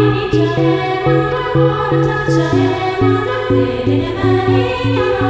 이리 저래 말을 걸어 저래 말을 그대 많이 알아.